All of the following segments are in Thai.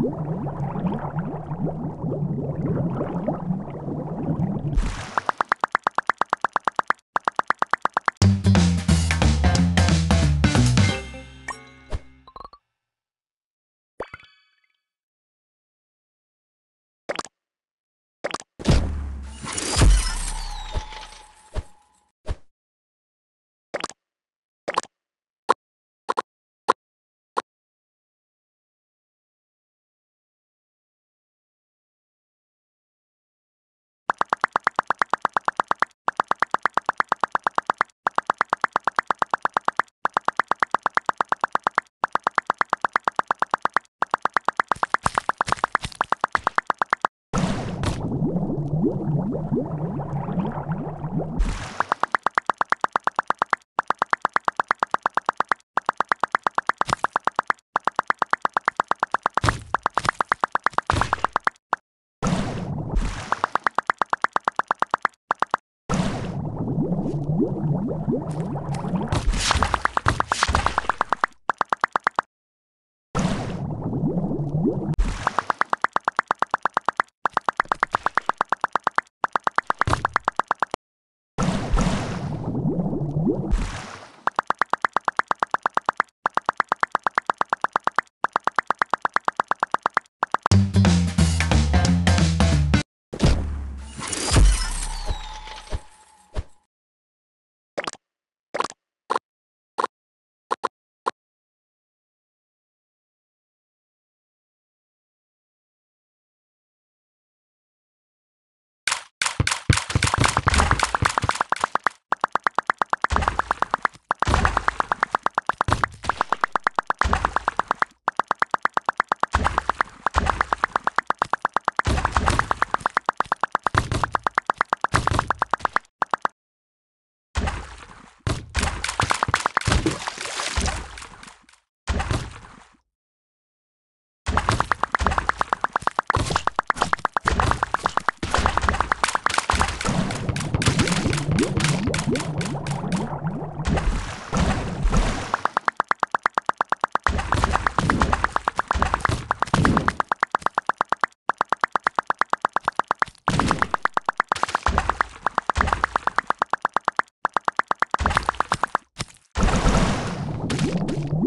you What?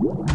What?